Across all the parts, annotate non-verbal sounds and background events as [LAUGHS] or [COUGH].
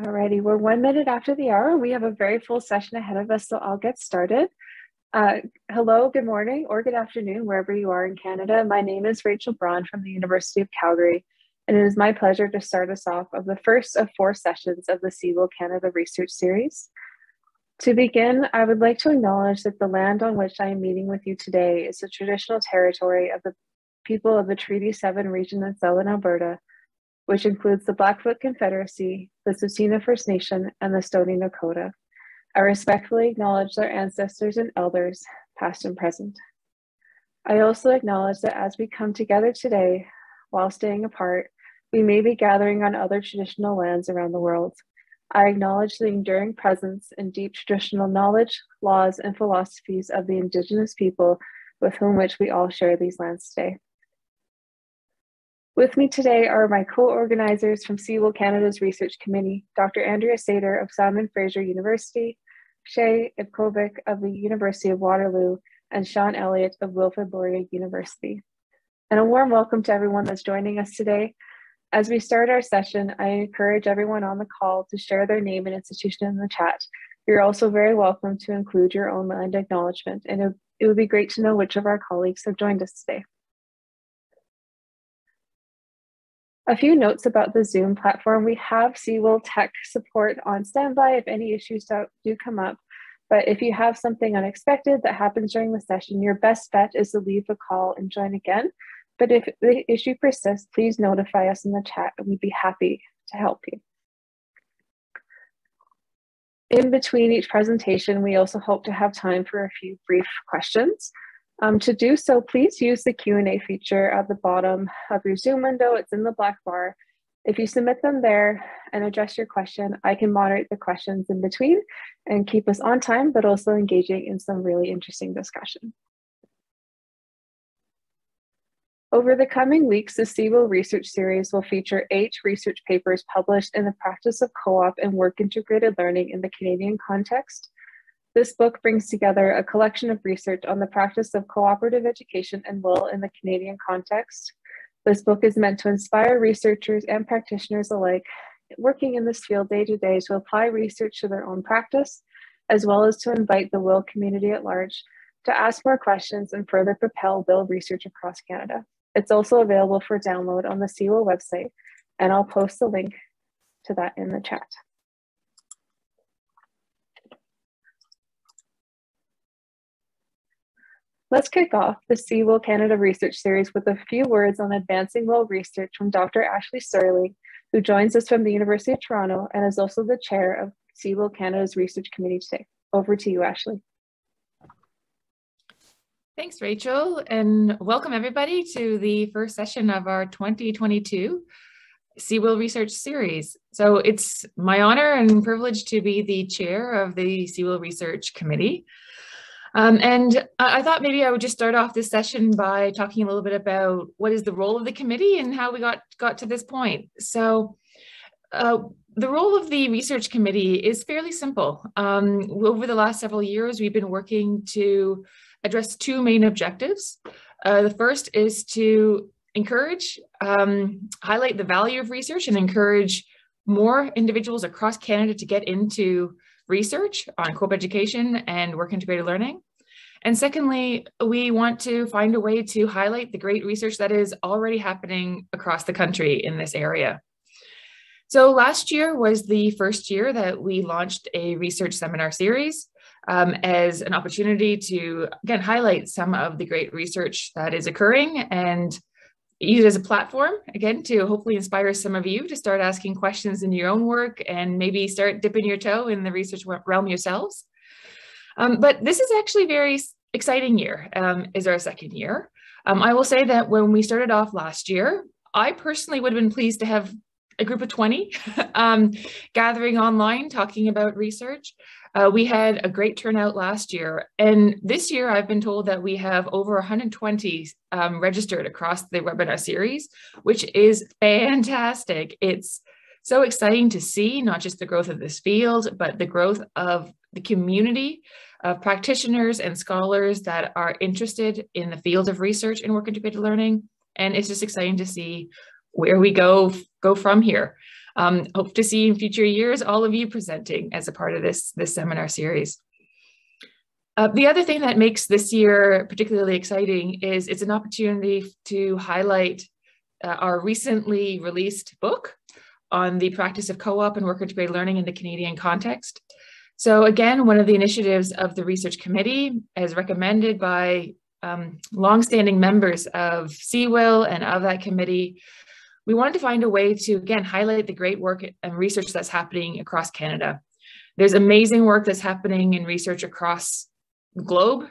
Alrighty, we're one minute after the hour. We have a very full session ahead of us, so I'll get started. Uh, hello, good morning, or good afternoon, wherever you are in Canada. My name is Rachel Braun from the University of Calgary, and it is my pleasure to start us off of the first of four sessions of the CEWIL Canada Research Series. To begin, I would like to acknowledge that the land on which I am meeting with you today is the traditional territory of the people of the Treaty 7 region in southern Alberta, which includes the Blackfoot Confederacy, the Tsuut'ina First Nation, and the Stoney Nakoda. I respectfully acknowledge their ancestors and elders, past and present. I also acknowledge that as we come together today, while staying apart, we may be gathering on other traditional lands around the world. I acknowledge the enduring presence and deep traditional knowledge, laws, and philosophies of the Indigenous people with whom which we all share these lands today. With me today are my co-organizers from CEWIL Canada's Research Committee, Dr. Andrea Sator of Simon Fraser University, Shay Ivkovic of the University of Waterloo, and Sean Elliott of Wilfrid Laurier University. And a warm welcome to everyone that's joining us today. As we start our session, I encourage everyone on the call to share their name and institution in the chat. You're also very welcome to include your own land acknowledgement, and it would be great to know which of our colleagues have joined us today. A few notes about the Zoom platform. We have CEWIL tech support on standby if any issues do come up. But if you have something unexpected that happens during the session, your best bet is to leave the call and join again. But if the issue persists, please notify us in the chat and we'd be happy to help you. In between each presentation, we also hope to have time for a few brief questions. Um, to do so, please use the Q&A feature at the bottom of your Zoom window. It's in the black bar. If you submit them there and address your question, I can moderate the questions in between and keep us on time, but also engaging in some really interesting discussion. Over the coming weeks, the CEWIL Research Series will feature eight research papers published in the practice of co-op and work integrated learning in the Canadian context, this book brings together a collection of research on the practice of cooperative education and WIL in the Canadian context. This book is meant to inspire researchers and practitioners alike working in this field day to day to apply research to their own practice, as well as to invite the WIL community at large to ask more questions and further propel WIL research across Canada. It's also available for download on the CEWIL website, and I'll post the link to that in the chat. Let's kick off the CEWIL Canada Research Series with a few words on advancing WIL research from Dr. Ashley Stirling, who joins us from the University of Toronto and is also the chair of CEWIL Canada's Research Committee today. Over to you, Ashley. Thanks, Rachel, and welcome everybody to the first session of our 2022 CEWIL Research Series. So it's my honor and privilege to be the chair of the CEWIL Research Committee. Um, and I thought maybe I would just start off this session by talking a little bit about what is the role of the committee and how we got, got to this point. So uh, the role of the research committee is fairly simple. Um, over the last several years, we've been working to address two main objectives. Uh, the first is to encourage, um, highlight the value of research and encourage more individuals across Canada to get into research on co-op education and work integrated learning. And secondly, we want to find a way to highlight the great research that is already happening across the country in this area. So last year was the first year that we launched a research seminar series um, as an opportunity to, again, highlight some of the great research that is occurring and use it as a platform, again, to hopefully inspire some of you to start asking questions in your own work and maybe start dipping your toe in the research realm yourselves. Um, but this is actually a very exciting year, um, is our second year. Um, I will say that when we started off last year, I personally would have been pleased to have a group of 20 [LAUGHS] um, gathering online talking about research. Uh, we had a great turnout last year. And this year, I've been told that we have over 120 um, registered across the webinar series, which is fantastic. It's so exciting to see not just the growth of this field, but the growth of the community of practitioners and scholars that are interested in the field of research and work integrated learning. And it's just exciting to see where we go, go from here. Um, hope to see in future years all of you presenting as a part of this, this seminar series. Uh, the other thing that makes this year particularly exciting is it's an opportunity to highlight uh, our recently released book on the practice of co-op and work integrated learning in the Canadian context. So again, one of the initiatives of the research committee as recommended by um, longstanding members of CEWIL and of that committee, we wanted to find a way to, again, highlight the great work and research that's happening across Canada. There's amazing work that's happening in research across the globe.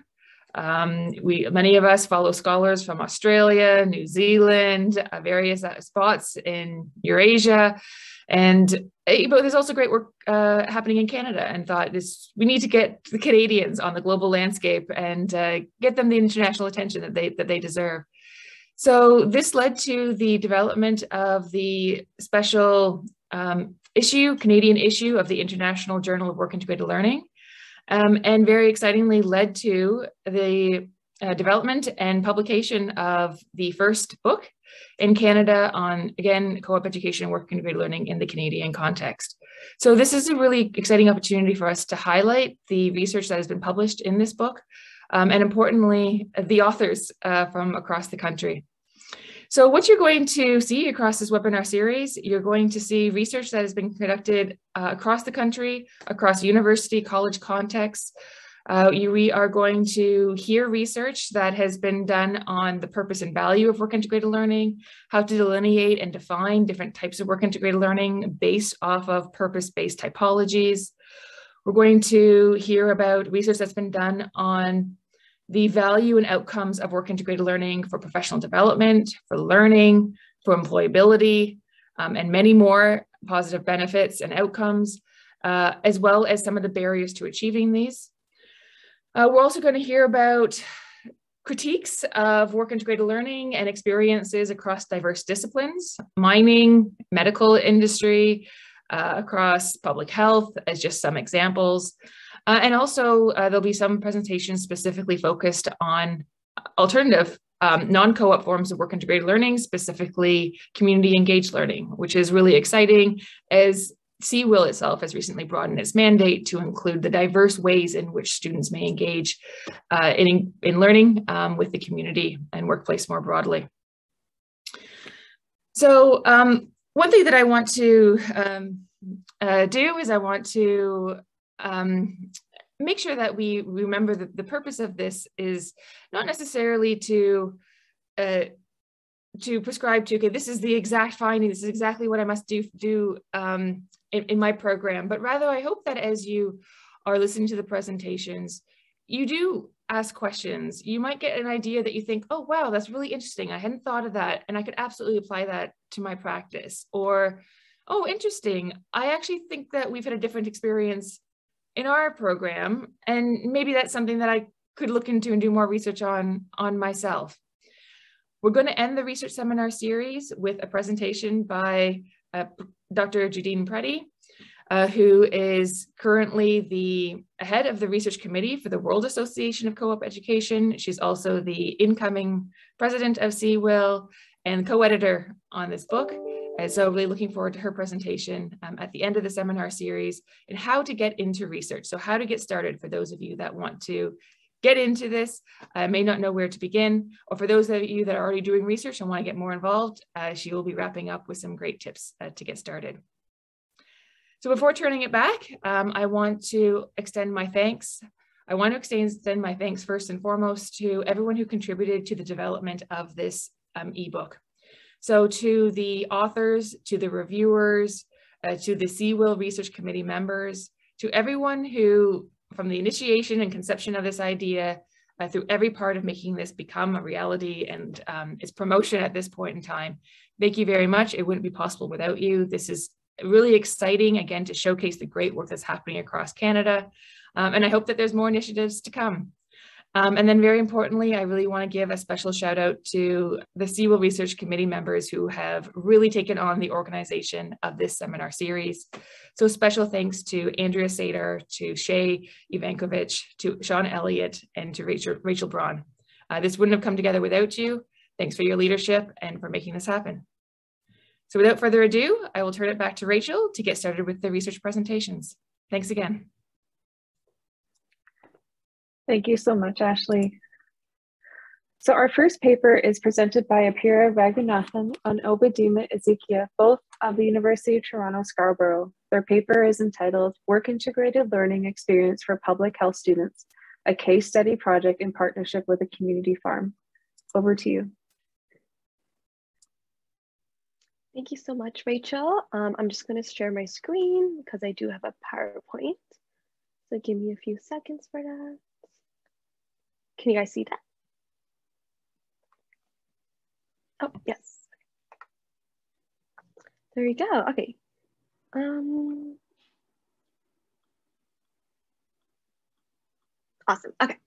Um, we, many of us follow scholars from Australia, New Zealand, uh, various uh, spots in Eurasia, and uh, but there's also great work uh, happening in Canada. And thought this we need to get the Canadians on the global landscape and uh, get them the international attention that they that they deserve. So this led to the development of the special um, issue, Canadian issue of the International Journal of Work Integrated Learning, um, and very excitingly led to the uh, development and publication of the first book in Canada on, again, co-op education and work integrated learning in the Canadian context. So this is a really exciting opportunity for us to highlight the research that has been published in this book, um, and importantly, the authors uh, from across the country. So what you're going to see across this webinar series, you're going to see research that has been conducted uh, across the country, across university, college contexts. Uh, you, we are going to hear research that has been done on the purpose and value of work integrated learning, how to delineate and define different types of work integrated learning based off of purpose-based typologies. We're going to hear about research that's been done on the value and outcomes of work integrated learning for professional development, for learning, for employability, um, and many more positive benefits and outcomes, uh, as well as some of the barriers to achieving these. Uh, we're also going to hear about critiques of work integrated learning and experiences across diverse disciplines, mining, medical industry, uh, across public health as just some examples. Uh, and also uh, there'll be some presentations specifically focused on alternative um, non-co-op forms of work integrated learning, specifically community engaged learning, which is really exciting as CEWIL itself has recently broadened its mandate to include the diverse ways in which students may engage uh, in, in learning um, with the community and workplace more broadly. So um, one thing that I want to um, uh, do is I want to um, make sure that we remember that the purpose of this is not necessarily to uh, to prescribe to okay this is the exact finding this is exactly what i must do do um, in, in my program but rather i hope that as you are listening to the presentations you do ask questions. You might get an idea that you think oh wow that's really interesting. I hadn't thought of that and i could absolutely apply that to my practice. Or oh interesting. I actually think that we've had a different experience in our program and maybe that's something that i could look into and do more research on on myself we're going to end the research seminar series with a presentation by uh, dr judene pretti uh, who is currently the head of the research committee for the World Association of Co-op Education. She's also the incoming president of CEWIL and co-editor on this book. And so really looking forward to her presentation um, at the end of the seminar series and how to get into research. So how to get started for those of you that want to get into this, uh, may not know where to begin, or for those of you that are already doing research and want to get more involved, uh, she will be wrapping up with some great tips uh, to get started. So before turning it back, um, I want to extend my thanks. I want to extend my thanks first and foremost to everyone who contributed to the development of this um, ebook. So to the authors, to the reviewers, uh, to the CEWIL Research Committee members, to everyone who, from the initiation and conception of this idea, uh, through every part of making this become a reality and um, its promotion at this point in time. Thank you very much. It wouldn't be possible without you. This is really exciting, again, to showcase the great work that's happening across Canada. Um, and I hope that there's more initiatives to come. Um, and then very importantly, I really want to give a special shout out to the CEWIL Research Committee members who have really taken on the organization of this seminar series. So special thanks to Andrea Sator, to Shay Ivankovich, to Sean Elliott, and to Rachel, Rachel Braun. Uh, this wouldn't have come together without you. Thanks for your leadership and for making this happen. So without further ado, I will turn it back to Rachel to get started with the research presentations. Thanks again. Thank you so much, Ashley. So our first paper is presented by Apira Ragunathan on Obidimma Ezezika, both of the University of Toronto Scarborough. Their paper is entitled Work Integrated Learning Experience for Public Health Students, a case study project in partnership with a community farm. Over to you. Thank you so much, Rachel. Um, I'm just going to share my screen because I do have a PowerPoint. So give me a few seconds for that. Can you guys see that? Oh, yes. There we go. Okay. Um, awesome. Okay.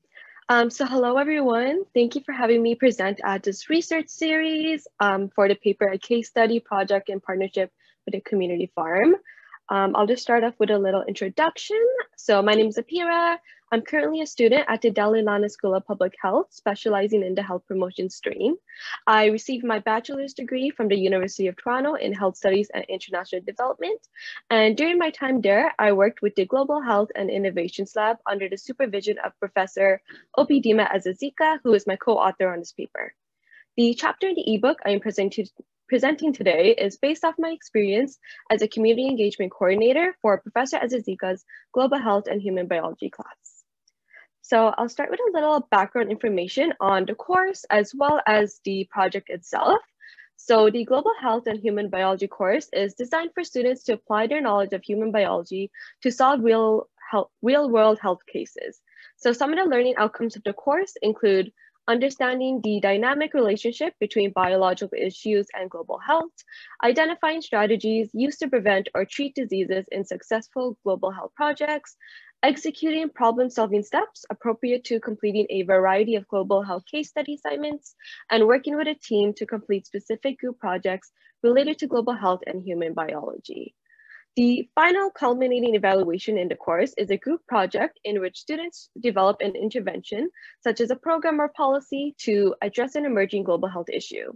Um, so hello, everyone. Thank you for having me present at this research series um, for the paper, a case study project in partnership with a community farm. Um, I'll just start off with a little introduction. So my name is Apira. I'm currently a student at the Dalla Lana School of Public Health, specializing in the health promotion stream. I received my bachelor's degree from the University of Toronto in Health Studies and International Development. And during my time there, I worked with the Global Health and Innovations Lab under the supervision of Professor Obidimma Ezezika, who is my co-author on this paper. The chapter in the ebook I am presenting presenting today is based off my experience as a community engagement coordinator for Professor Ezezika's Global Health and Human Biology class. So I'll start with a little background information on the course as well as the project itself. So the Global Health and Human Biology course is designed for students to apply their knowledge of human biology to solve real, health, real world health cases. So some of the learning outcomes of the course include understanding the dynamic relationship between biological issues and global health, identifying strategies used to prevent or treat diseases in successful global health projects, executing problem-solving steps appropriate to completing a variety of global health case study assignments, and working with a team to complete specific group projects related to global health and human biology. The final culminating evaluation in the course is a group project in which students develop an intervention, such as a program or policy to address an emerging global health issue.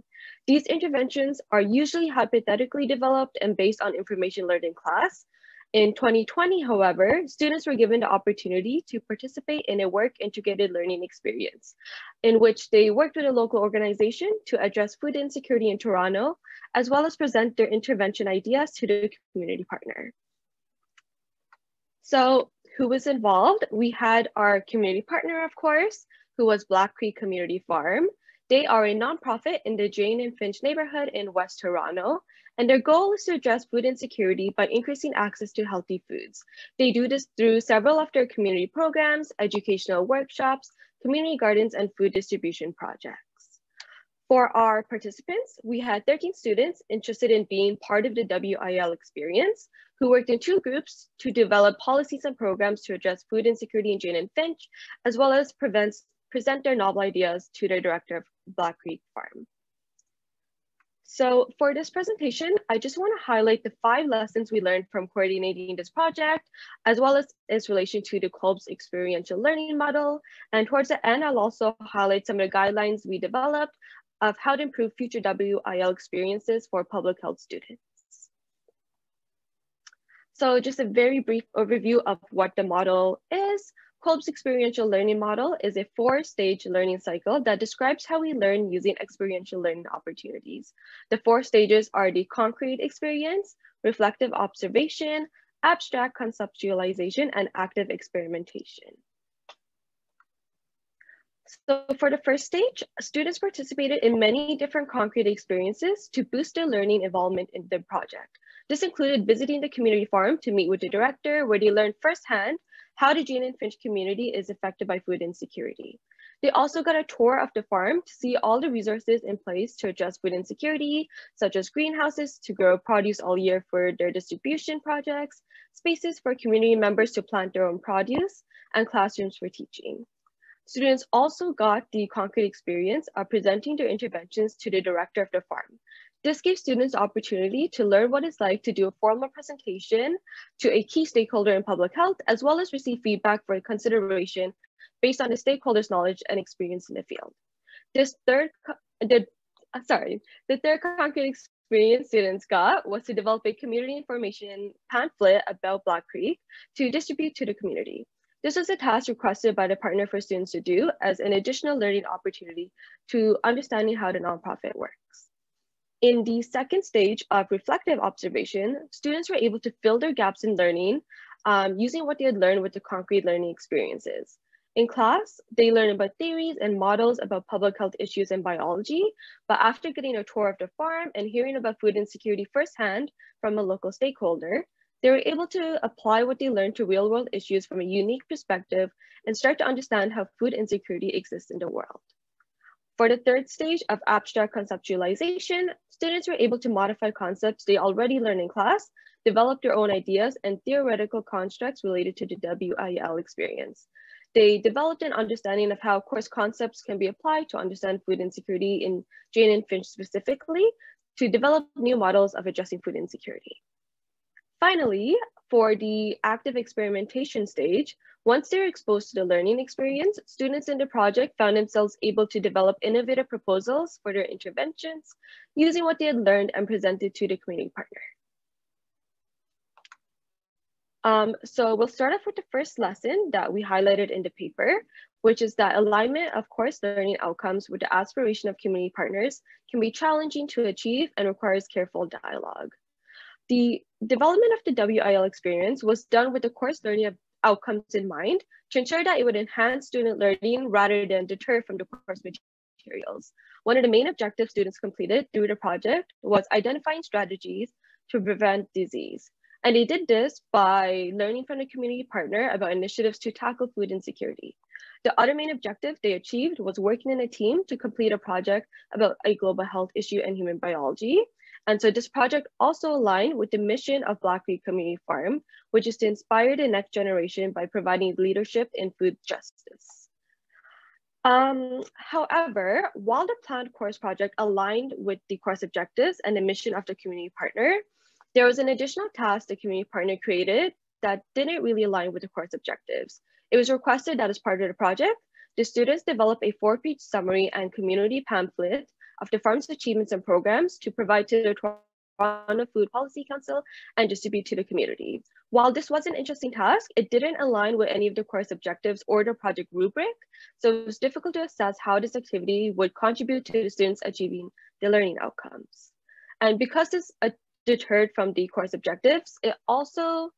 These interventions are usually hypothetically developed and based on information learned in class, in 2020, however, students were given the opportunity to participate in a work integrated learning experience in which they worked with a local organization to address food insecurity in Toronto, as well as present their intervention ideas to the community partner. So who was involved? We had our community partner, of course, who was Black Creek Community Farm. They are a nonprofit in the Jane and Finch neighborhood in West Toronto, and their goal is to address food insecurity by increasing access to healthy foods. They do this through several of their community programs, educational workshops, community gardens, and food distribution projects. For our participants, we had 13 students interested in being part of the WIL experience who worked in two groups to develop policies and programs to address food insecurity in Jane and Finch, as well as present their novel ideas to their director of Black Creek Farm. So for this presentation, I just want to highlight the five lessons we learned from coordinating this project, as well as its relation to the Kolb's experiential learning model. And towards the end, I'll also highlight some of the guidelines we developed of how to improve future WIL experiences for public health students. So just a very brief overview of what the model is. Kolb's experiential learning model is a four-stage learning cycle that describes how we learn using experiential learning opportunities. The four stages are the concrete experience, reflective observation, abstract conceptualization, and active experimentation. So for the first stage, students participated in many different concrete experiences to boost their learning involvement in the project. This included visiting the community farm to meet with the director, where they learned firsthand how the Jane and Finch community is affected by food insecurity. They also got a tour of the farm to see all the resources in place to address food insecurity, such as greenhouses to grow produce all year for their distribution projects, spaces for community members to plant their own produce, and classrooms for teaching. Students also got the concrete experience of presenting their interventions to the director of the farm, this gives students opportunity to learn what it's like to do a formal presentation to a key stakeholder in public health, as well as receive feedback for consideration based on the stakeholder's knowledge and experience in the field. This third, the, uh, sorry, the third concrete experience students got was to develop a community information pamphlet about Black Creek to distribute to the community. This was a task requested by the partner for students to do as an additional learning opportunity to understanding how the nonprofit works. In the second stage of reflective observation, students were able to fill their gaps in learning um, using what they had learned with the concrete learning experiences. In class, they learn about theories and models about public health issues and biology, but after getting a tour of the farm and hearing about food insecurity firsthand from a local stakeholder, they were able to apply what they learned to real world issues from a unique perspective and start to understand how food insecurity exists in the world. For the third stage of abstract conceptualization, students were able to modify concepts they already learned in class, develop their own ideas and theoretical constructs related to the WIL experience. They developed an understanding of how course concepts can be applied to understand food insecurity in Jane and Finch specifically, to develop new models of addressing food insecurity. Finally, for the active experimentation stage, once they're exposed to the learning experience, students in the project found themselves able to develop innovative proposals for their interventions using what they had learned and presented to the community partner. Um, so we'll start off with the first lesson that we highlighted in the paper, which is that alignment of course learning outcomes with the aspiration of community partners can be challenging to achieve and requires careful dialogue. The development of the WIL experience was done with the course learning outcomes in mind to ensure that it would enhance student learning rather than deter from the course materials. One of the main objectives students completed through the project was identifying strategies to prevent disease. And they did this by learning from the community partner about initiatives to tackle food insecurity. The other main objective they achieved was working in a team to complete a project about a global health issue and human biology. And so this project also aligned with the mission of Black Creek Community Farm, which is to inspire the next generation by providing leadership in food justice. Um, however, while the planned course project aligned with the course objectives and the mission of the community partner, there was an additional task the community partner created that didn't really align with the course objectives. It was requested that as part of the project, the students develop a four-page summary and community pamphlet of the farm's achievements and programs to provide to the Toronto Food Policy Council and distribute to the community. While this was an interesting task, it didn't align with any of the course objectives or the project rubric, so it was difficult to assess how this activity would contribute to the students achieving the learning outcomes. And because this uh, deterred from the course objectives, it also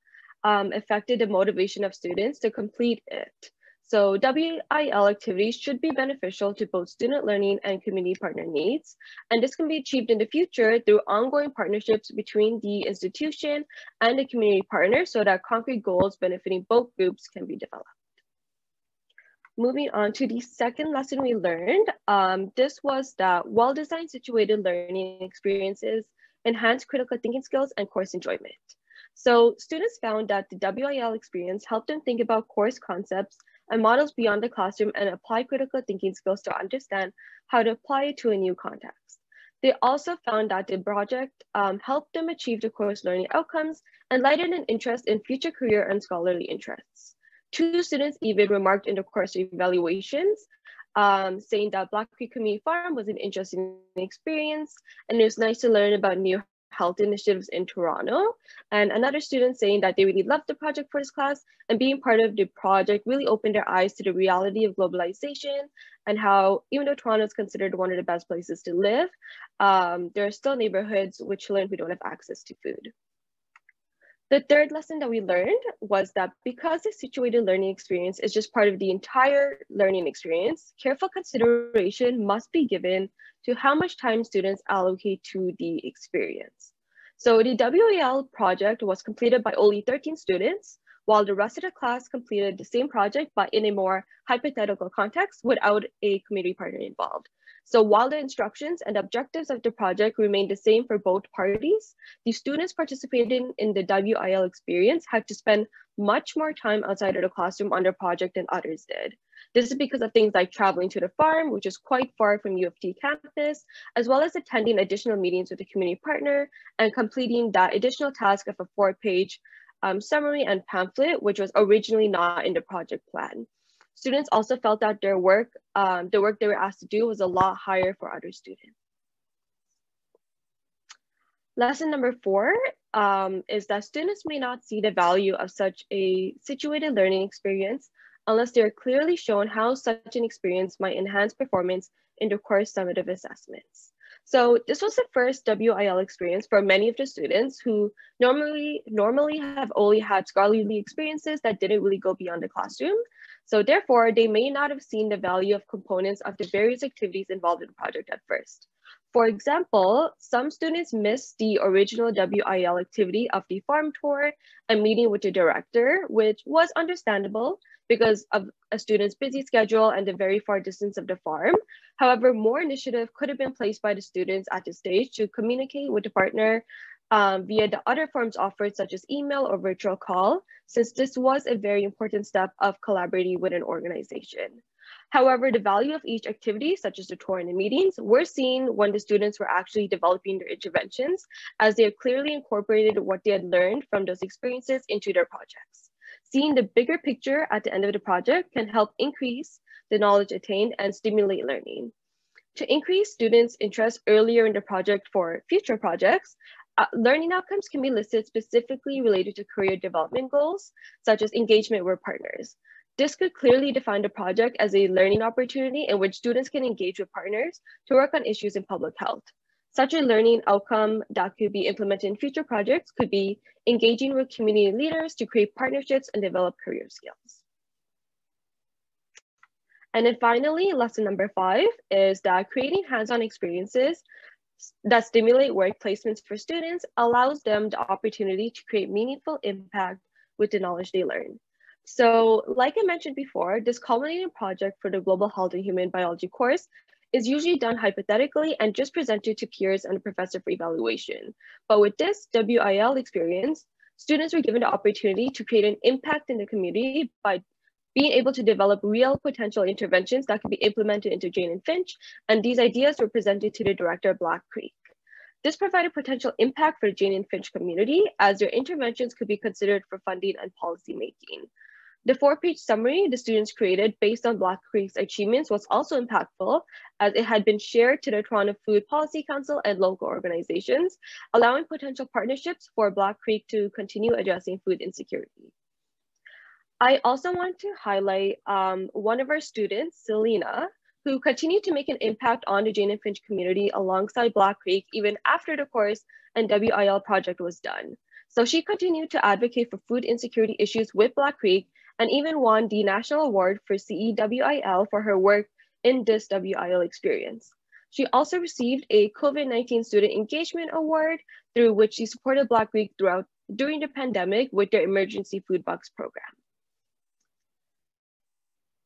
um, affected the motivation of students to complete it. So WIL activities should be beneficial to both student learning and community partner needs. And this can be achieved in the future through ongoing partnerships between the institution and the community partner so that concrete goals benefiting both groups can be developed. Moving on to the second lesson we learned, um, this was that well-designed situated learning experiences enhance critical thinking skills and course enjoyment. So students found that the WIL experience helped them think about course concepts and models beyond the classroom and apply critical thinking skills to understand how to apply it to a new context. They also found that the project um, helped them achieve the course learning outcomes and lighted an interest in future career and scholarly interests. Two students even remarked in the course evaluations um, saying that Black Creek Community Farm was an interesting experience and it was nice to learn about new health initiatives in Toronto. And another student saying that they really loved the project for this class and being part of the project really opened their eyes to the reality of globalization and how even though Toronto is considered one of the best places to live, um, there are still neighborhoods with children who don't have access to food. The third lesson that we learned was that because the situated learning experience is just part of the entire learning experience, careful consideration must be given to how much time students allocate to the experience. So the WIL project was completed by only 13 students, while the rest of the class completed the same project, but in a more hypothetical context without a community partner involved. So while the instructions and objectives of the project remained the same for both parties, the students participating in the WIL experience had to spend much more time outside of the classroom on their project than others did. This is because of things like traveling to the farm, which is quite far from U of T campus, as well as attending additional meetings with the community partner and completing that additional task of a four page um, summary and pamphlet, which was originally not in the project plan. Students also felt that their work, um, the work they were asked to do was a lot higher for other students. Lesson number four um, is that students may not see the value of such a situated learning experience unless they are clearly shown how such an experience might enhance performance in the course summative assessments. So this was the first WIL experience for many of the students who normally normally have only had scholarly experiences that didn't really go beyond the classroom. So therefore, they may not have seen the value of components of the various activities involved in the project at first. For example, some students missed the original WIL activity of the farm tour and meeting with the director, which was understandable because of a student's busy schedule and the very far distance of the farm. However, more initiative could have been placed by the students at this stage to communicate with the partner um, via the other forms offered such as email or virtual call, since this was a very important step of collaborating with an organization. However, the value of each activity, such as the tour and the meetings, were seen when the students were actually developing their interventions, as they had clearly incorporated what they had learned from those experiences into their projects. Seeing the bigger picture at the end of the project can help increase the knowledge attained and stimulate learning. To increase students' interest earlier in the project for future projects, uh, learning outcomes can be listed specifically related to career development goals, such as engagement with partners. This could clearly define the project as a learning opportunity in which students can engage with partners to work on issues in public health. Such a learning outcome that could be implemented in future projects could be engaging with community leaders to create partnerships and develop career skills. And then finally, lesson number five is that creating hands-on experiences that stimulate work placements for students allows them the opportunity to create meaningful impact with the knowledge they learn. So like I mentioned before, this culminating project for the Global Health and Human Biology course is usually done hypothetically and just presented to peers and a professor for evaluation. But with this WIL experience, students were given the opportunity to create an impact in the community by being able to develop real potential interventions that could be implemented into Jane and Finch, and these ideas were presented to the director of Black Creek. This provided potential impact for Jane and Finch community as their interventions could be considered for funding and policy making. The four-page summary the students created based on Black Creek's achievements was also impactful as it had been shared to the Toronto Food Policy Council and local organizations, allowing potential partnerships for Black Creek to continue addressing food insecurity. I also want to highlight um, one of our students, Selena, who continued to make an impact on the Jane and Finch community alongside Black Creek even after the course and WIL project was done. So she continued to advocate for food insecurity issues with Black Creek and even won the National Award for CEWIL for her work in this WIL experience. She also received a COVID-19 Student Engagement Award through which she supported Black Creek throughout during the pandemic with their emergency food box program.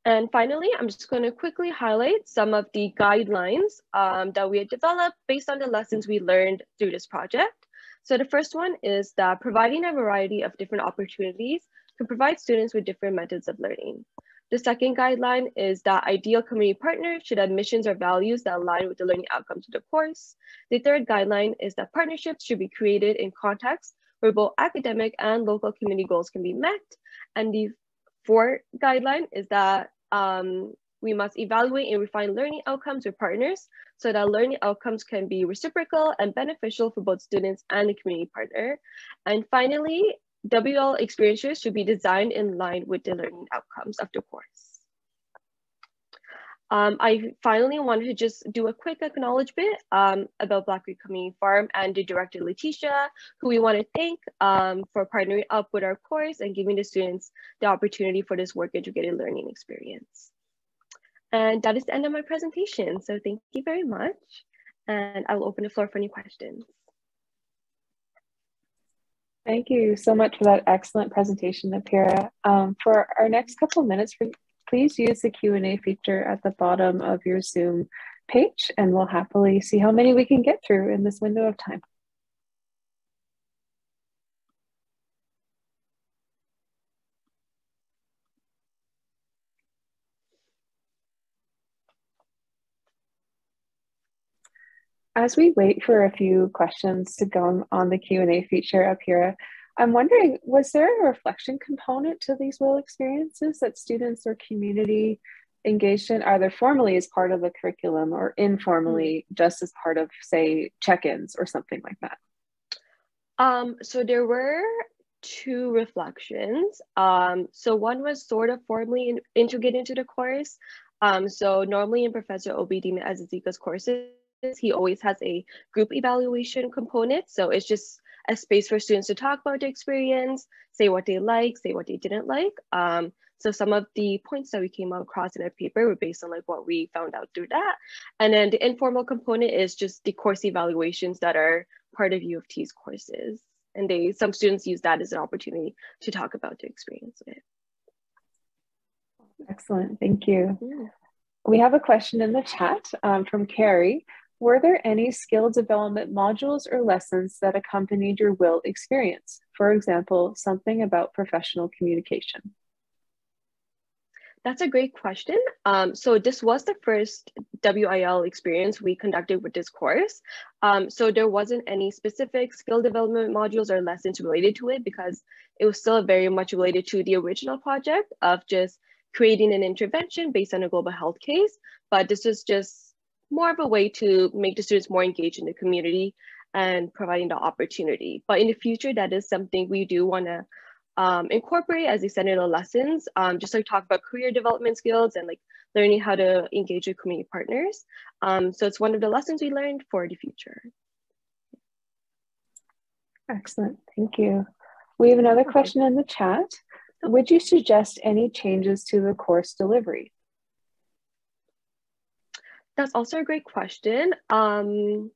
And finally, I'm just going to quickly highlight some of the guidelines um, that we had developed based on the lessons we learned through this project. So the first one is that providing a variety of different opportunities can provide students with different methods of learning. The second guideline is that ideal community partners should have missions or values that align with the learning outcomes of the course. The third guideline is that partnerships should be created in contexts where both academic and local community goals can be met. And the fourth guideline is that um, we must evaluate and refine learning outcomes with partners so that learning outcomes can be reciprocal and beneficial for both students and the community partner. And finally, WIL experiences should be designed in line with the learning outcomes of the course. Um, I finally wanted to just do a quick acknowledgement um, about Black Creek Community Farm and the director Letitia, who we want to thank um, for partnering up with our course and giving the students the opportunity for this work educated learning experience. And that is the end of my presentation. So thank you very much. And I will open the floor for any questions. Thank you so much for that excellent presentation, Apira. Um, for our next couple of minutes, please use the Q&A feature at the bottom of your Zoom page, and we'll happily see how many we can get through in this window of time. As we wait for a few questions to go on the Q&A feature up here, I'm wondering, was there a reflection component to these WIL experiences that students or community engaged in, either formally as part of the curriculum or informally just as part of, say, check-ins or something like that? Um, so there were two reflections. Um, so one was sort of formally in, integrated into the course. Um, so normally in Professor Obidimma Ezezika's courses, he always has a group evaluation component. So it's just a space for students to talk about the experience, say what they like, say what they didn't like. Um, so some of the points that we came across in our paper were based on like what we found out through that. And then the informal component is just the course evaluations that are part of U of T's courses. And they some students use that as an opportunity to talk about their experience with. Excellent, thank you. Yeah. We have a question in the chat um, from Carrie. Were there any skill development modules or lessons that accompanied your WIL experience? For example, something about professional communication. That's a great question. Um, so this was the first WIL experience we conducted with this course. Um, so there wasn't any specific skill development modules or lessons related to it because it was still very much related to the original project of just creating an intervention based on a global health case. But this was just more of a way to make the students more engaged in the community and providing the opportunity. But in the future, that is something we do want to um, incorporate as they send in the lessons, um, just like talk about career development skills and like learning how to engage with community partners. Um, so it's one of the lessons we learned for the future. Excellent, thank you. We have another question in the chat. Would you suggest any changes to the course delivery? That's also a great question. Um,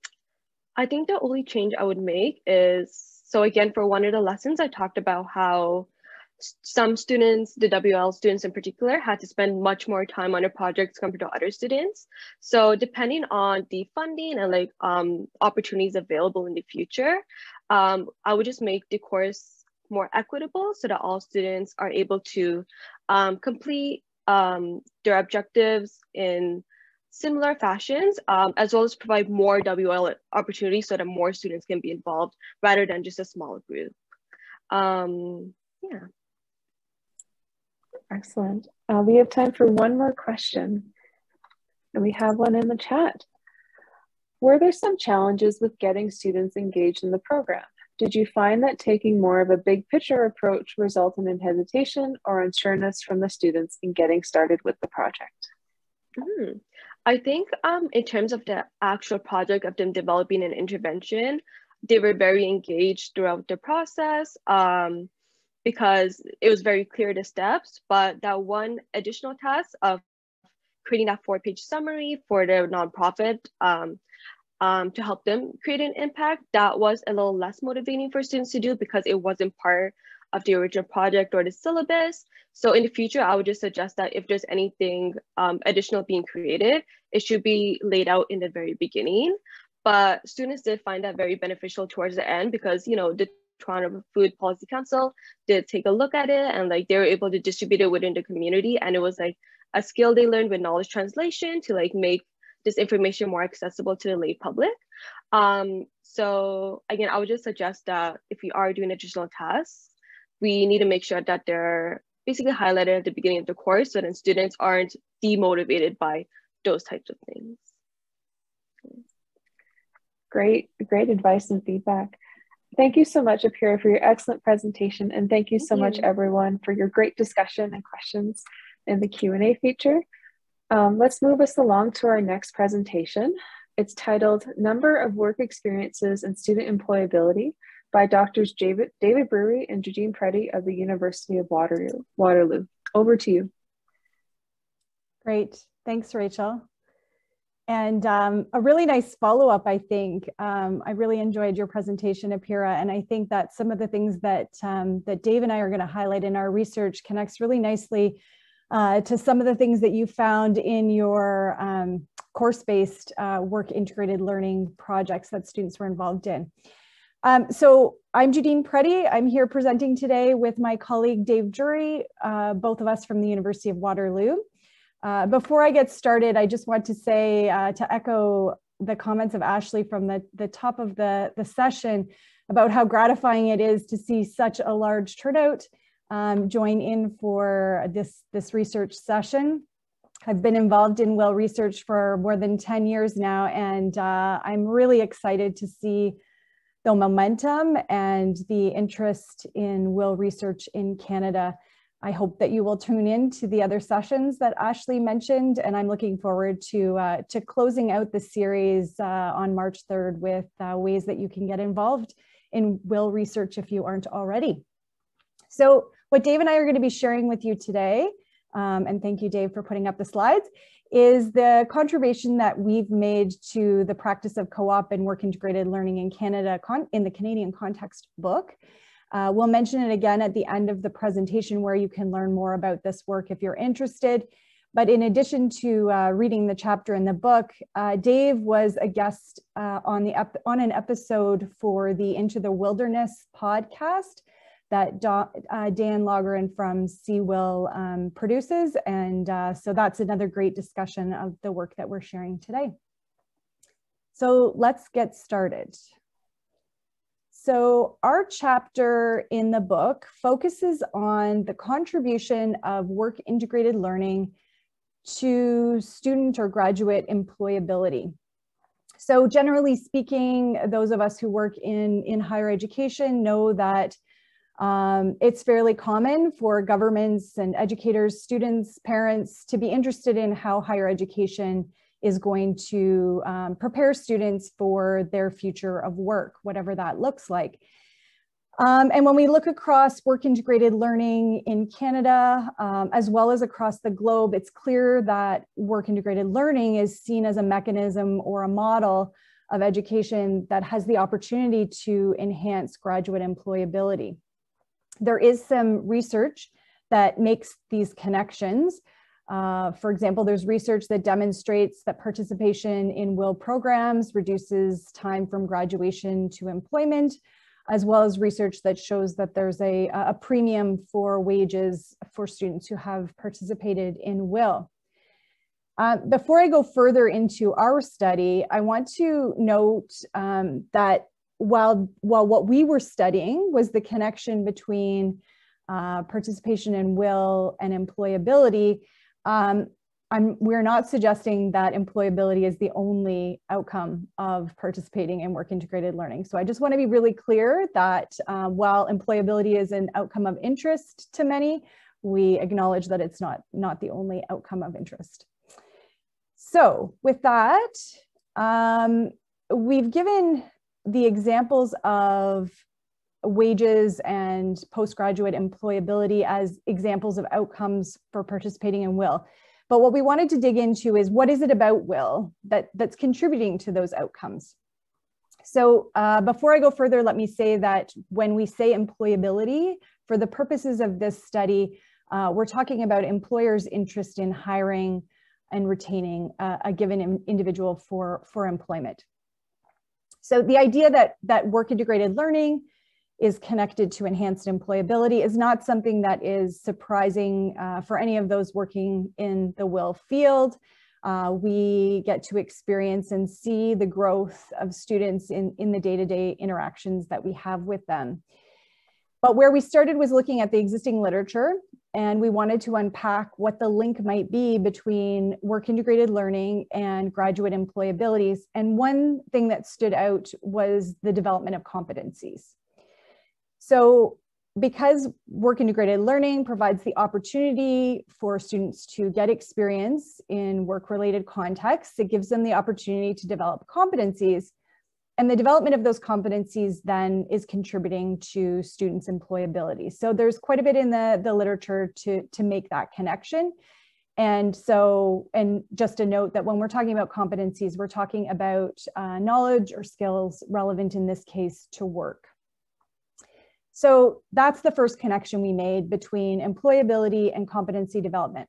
I think the only change I would make is so again, for one of the lessons, I talked about how some students, the WIL students in particular, had to spend much more time on their projects compared to other students. So depending on the funding and like um, opportunities available in the future, um, I would just make the course more equitable so that all students are able to um, complete um, their objectives in similar fashions, um, as well as provide more WIL opportunities so that more students can be involved rather than just a small group. Um, yeah. Excellent. Uh, we have time for one more question. And we have one in the chat. Were there some challenges with getting students engaged in the program? Did you find that taking more of a big picture approach resulted in hesitation or unsureness from the students in getting started with the project? Mm. I think um, in terms of the actual project of them developing an intervention, they were very engaged throughout the process um, because it was very clear the steps, but that one additional task of creating that four page summary for the nonprofit um, um, to help them create an impact, that was a little less motivating for students to do because it wasn't part of the original project or the syllabus. So in the future, I would just suggest that if there's anything um, additional being created, it should be laid out in the very beginning. But students did find that very beneficial towards the end because, you know, the Toronto Food Policy Council did take a look at it and like they were able to distribute it within the community. And it was like a skill they learned with knowledge translation to like make this information more accessible to the lay public. Um, so again, I would just suggest that if we are doing additional tasks, we need to make sure that they're basically highlighted at the beginning of the course so that students aren't demotivated by those types of things. Great, great advice and feedback. Thank you so much, Apira, for your excellent presentation. And thank you thank so you. much, everyone, for your great discussion and questions in the Q&A feature. Um, let's move us along to our next presentation. It's titled Number of Work Experiences and Student Employability, by Doctors David, David Drewery and Judene Pretti of the University of Waterloo. Waterloo. Over to you. Great. Thanks, Rachel. And um, a really nice follow-up, I think. Um, I really enjoyed your presentation, Apira, and I think that some of the things that, um, that Dave and I are gonna highlight in our research connects really nicely uh, to some of the things that you found in your um, course-based uh, work integrated learning projects that students were involved in. Um, so I'm Judene Pretti. I'm here presenting today with my colleague Dave Drewery, uh, both of us from the University of Waterloo. Uh, before I get started, I just want to say, uh, to echo the comments of Ashley from the, the top of the, the session about how gratifying it is to see such a large turnout um, join in for this, this research session. I've been involved in WIL research for more than 10 years now, and uh, I'm really excited to see the momentum and the interest in WIL research in Canada. I hope that you will tune in to the other sessions that Ashley mentioned, and I'm looking forward to, uh, to closing out the series uh, on March 3rd with uh, ways that you can get involved in WIL research if you aren't already. So what Dave and I are going to be sharing with you today, um, and thank you, Dave, for putting up the slides, is the contribution that we've made to the practice of co-op and work integrated learning in Canada in the Canadian context book. Uh, we'll mention it again at the end of the presentation where you can learn more about this work if you're interested. But in addition to uh, reading the chapter in the book, uh, Dave was a guest uh, on, the on an episode for the Into the Wilderness podcast that uh, Dan Laughren from CEWIL um, produces. And uh, so that's another great discussion of the work that we're sharing today. So let's get started. So our chapter in the book focuses on the contribution of work integrated learning to student or graduate employability. So generally speaking, those of us who work in, in higher education know that um, it's fairly common for governments and educators, students, parents to be interested in how higher education is going to um, prepare students for their future of work, whatever that looks like. Um, and when we look across work integrated learning in Canada, um, as well as across the globe, it's clear that work integrated learning is seen as a mechanism or a model of education that has the opportunity to enhance graduate employability. There is some research that makes these connections. Uh, for example, there's research that demonstrates that participation in WIL programs reduces time from graduation to employment, as well as research that shows that there's a, a premium for wages for students who have participated in WIL. Uh, before I go further into our study, I want to note um, that while, while what we were studying was the connection between uh, participation in WIL and employability, um, I'm, we're not suggesting that employability is the only outcome of participating in work integrated learning. So I just want to be really clear that uh, while employability is an outcome of interest to many, we acknowledge that it's not, not the only outcome of interest. So with that, um, we've given the examples of wages and postgraduate employability as examples of outcomes for participating in WIL. But what we wanted to dig into is what is it about WIL that, that's contributing to those outcomes? So uh, before I go further, let me say that when we say employability, for the purposes of this study, uh, we're talking about employers' interest in hiring and retaining uh, a given individual for, for employment. So the idea that, that work integrated learning is connected to enhanced employability is not something that is surprising uh, for any of those working in the WIL field. Uh, we get to experience and see the growth of students in, in the day-to-day -day interactions that we have with them. But where we started was looking at the existing literature and we wanted to unpack what the link might be between work integrated learning and graduate employabilities. And one thing that stood out was the development of competencies. So because work integrated learning provides the opportunity for students to get experience in work related contexts, it gives them the opportunity to develop competencies. And the development of those competencies then is contributing to students' employability. So there's quite a bit in the, the literature to, to make that connection. And so, and just a note that when we're talking about competencies, we're talking about uh, knowledge or skills relevant in this case to work. So that's the first connection we made between employability and competency development.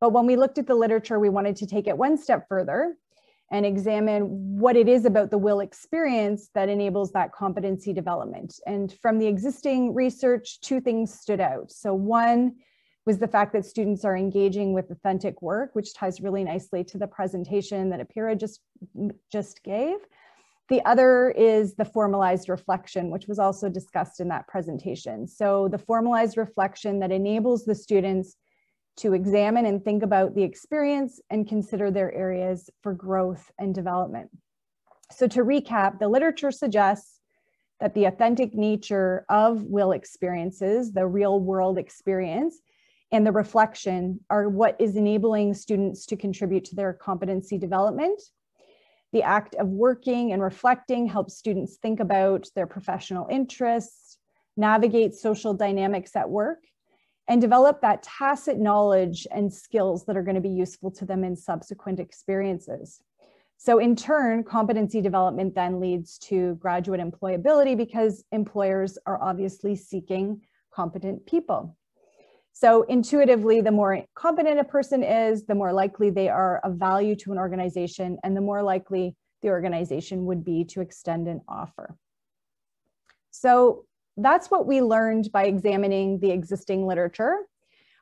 But when we looked at the literature, we wanted to take it one step further and examine what it is about the WIL experience that enables that competency development. And from the existing research, two things stood out. So one was the fact that students are engaging with authentic work, which ties really nicely to the presentation that Apira just, just gave. The other is the formalized reflection, which was also discussed in that presentation. So the formalized reflection that enables the students to examine and think about the experience and consider their areas for growth and development. So to recap, the literature suggests that the authentic nature of WIL experiences, the real world experience, and the reflection are what is enabling students to contribute to their competency development. The act of working and reflecting helps students think about their professional interests, navigate social dynamics at work, and develop that tacit knowledge and skills that are going to be useful to them in subsequent experiences. So in turn, competency development then leads to graduate employability because employers are obviously seeking competent people. So intuitively, the more competent a person is, the more likely they are of value to an organization and the more likely the organization would be to extend an offer. So that's what we learned by examining the existing literature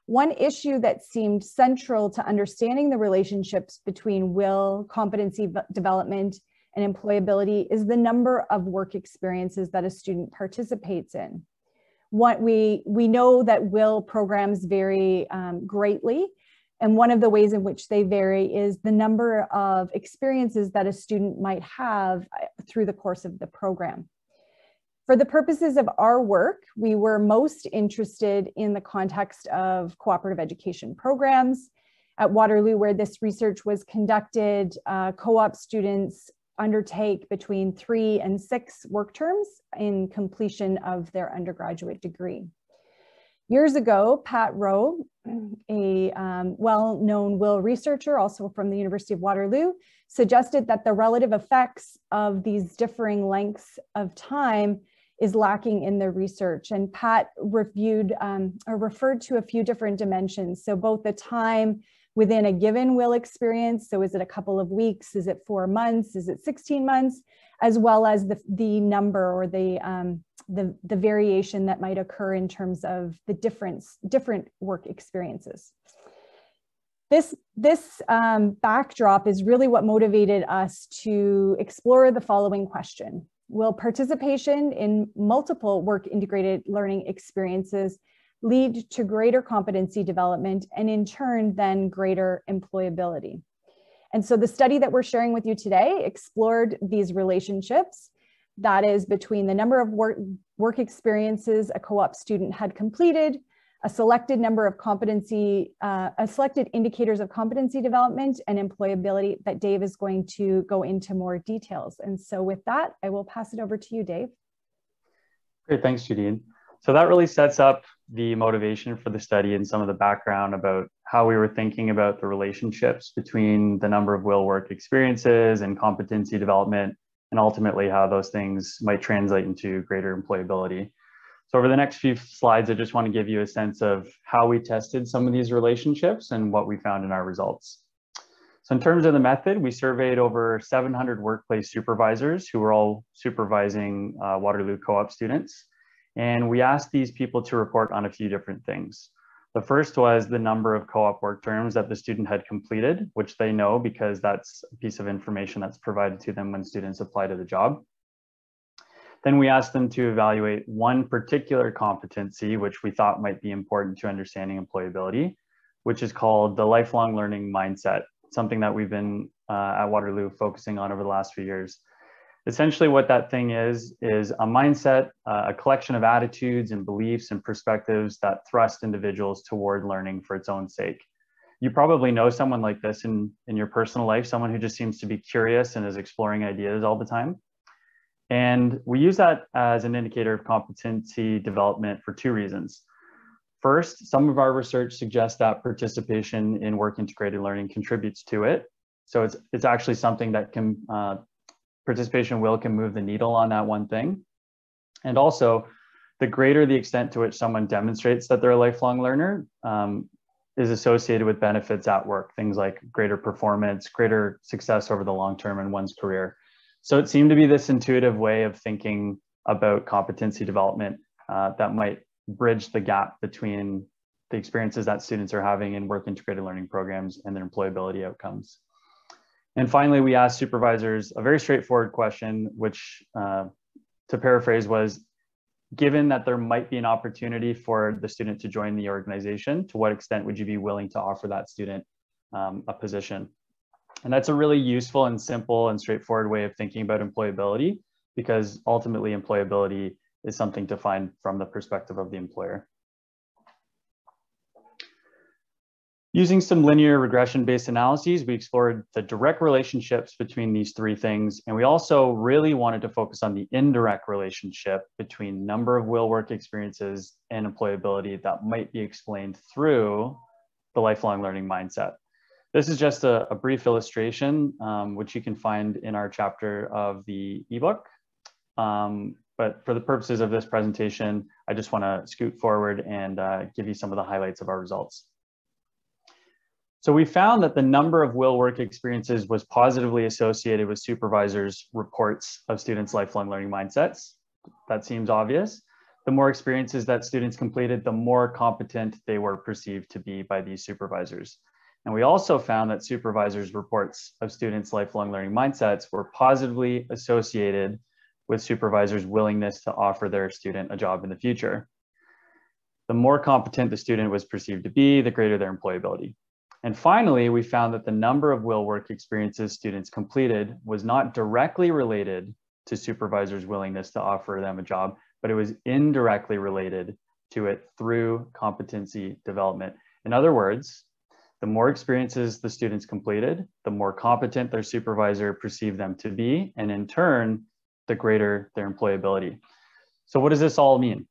one issue that seemed central to understanding the relationships between WIL, competency development, and employability is the number of work experiences that a student participates in. What we, we know that WIL programs vary um, greatly, and one of the ways in which they vary is the number of experiences that a student might have uh, through the course of the program. For the purposes of our work, we were most interested in the context of cooperative education programs. At Waterloo, where this research was conducted, uh, co-op students undertake between three and six work terms in completion of their undergraduate degree. Years ago, Pat Rowe, a um, well-known WIL researcher, also from the University of Waterloo, suggested that the relative effects of these differing lengths of time is lacking in the research. And Pat reviewed um, or referred to a few different dimensions. So both the time within a given WIL experience, so is it a couple of weeks, is it four months, is it 16 months, as well as the, the number or the, um, the, the variation that might occur in terms of the difference, different work experiences. This, this um, backdrop is really what motivated us to explore the following question will participation in multiple work integrated learning experiences lead to greater competency development and in turn then greater employability. And so the study that we're sharing with you today explored these relationships that is between the number of work, work experiences a co-op student had completed a selected number of competency, uh, a selected indicators of competency development and employability that Dave is going to go into more details. And so with that, I will pass it over to you, Dave. Great, thanks, Judene. So that really sets up the motivation for the study and some of the background about how we were thinking about the relationships between the number of WIL work experiences and competency development, and ultimately how those things might translate into greater employability. So over the next few slides, I just want to give you a sense of how we tested some of these relationships and what we found in our results. So in terms of the method, we surveyed over 700 workplace supervisors who were all supervising uh, Waterloo co-op students. And we asked these people to report on a few different things. The first was the number of co-op work terms that the student had completed, which they know because that's a piece of information that's provided to them when students apply to the job. Then we asked them to evaluate one particular competency, which we thought might be important to understanding employability, which is called the lifelong learning mindset, something that we've been uh, at Waterloo focusing on over the last few years. Essentially what that thing is, is a mindset, uh, a collection of attitudes and beliefs and perspectives that thrust individuals toward learning for its own sake. You probably know someone like this in, in your personal life, someone who just seems to be curious and is exploring ideas all the time. And we use that as an indicator of competency development for two reasons. First, some of our research suggests that participation in work integrated learning contributes to it. So it's, it's actually something that can, uh, participation WIL can move the needle on that one thing. And also, the greater the extent to which someone demonstrates that they're a lifelong learner um, is associated with benefits at work, things like greater performance, greater success over the long term in one's career. So it seemed to be this intuitive way of thinking about competency development uh, that might bridge the gap between the experiences that students are having in work integrated learning programs and their employability outcomes. And finally, we asked supervisors a very straightforward question, which uh, to paraphrase was, given that there might be an opportunity for the student to join the organization, to what extent would you be willing to offer that student um, a position? And that's a really useful and simple and straightforward way of thinking about employability because ultimately employability is something defined from the perspective of the employer. Using some linear regression based analyses, we explored the direct relationships between these three things. And we also really wanted to focus on the indirect relationship between number of WIL work experiences and employability that might be explained through the lifelong learning mindset. This is just a, a brief illustration, um, which you can find in our chapter of the ebook. Um, but for the purposes of this presentation, I just wanna scoot forward and uh, give you some of the highlights of our results. So we found that the number of WIL work experiences was positively associated with supervisors' reports of students' lifelong learning mindsets. That seems obvious. The more experiences that students completed, the more competent they were perceived to be by these supervisors. And we also found that supervisors' reports of students' lifelong learning mindsets were positively associated with supervisors' willingness to offer their student a job in the future. The more competent the student was perceived to be, the greater their employability. And finally, we found that the number of WIL work experiences students completed was not directly related to supervisors' willingness to offer them a job, but it was indirectly related to it through competency development. In other words, the more experiences the students completed, the more competent their supervisor perceived them to be, and in turn, the greater their employability. So what does this all mean?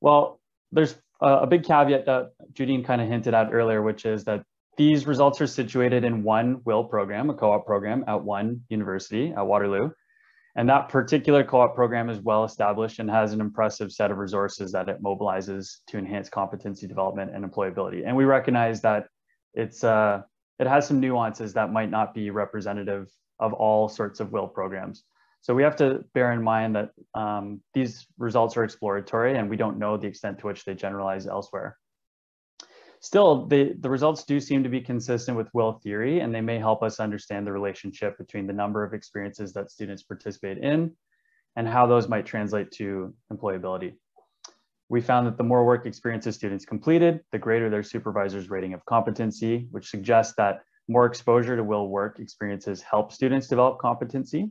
Well, there's a big caveat that Judene kind of hinted at earlier, which is that these results are situated in one WIL program, a co-op program at one university at Waterloo. And that particular co-op program is well established and has an impressive set of resources that it mobilizes to enhance competency development and employability. And we recognize that it's uh, it has some nuances that might not be representative of all sorts of WIL programs. So we have to bear in mind that um, these results are exploratory and we don't know the extent to which they generalize elsewhere. Still, the, the results do seem to be consistent with WIL theory and they may help us understand the relationship between the number of experiences that students participate in and how those might translate to employability. We found that the more work experiences students completed, the greater their supervisor's rating of competency, which suggests that more exposure to WIL work experiences help students develop competency